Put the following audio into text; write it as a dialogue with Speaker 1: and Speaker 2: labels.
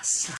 Speaker 1: Yes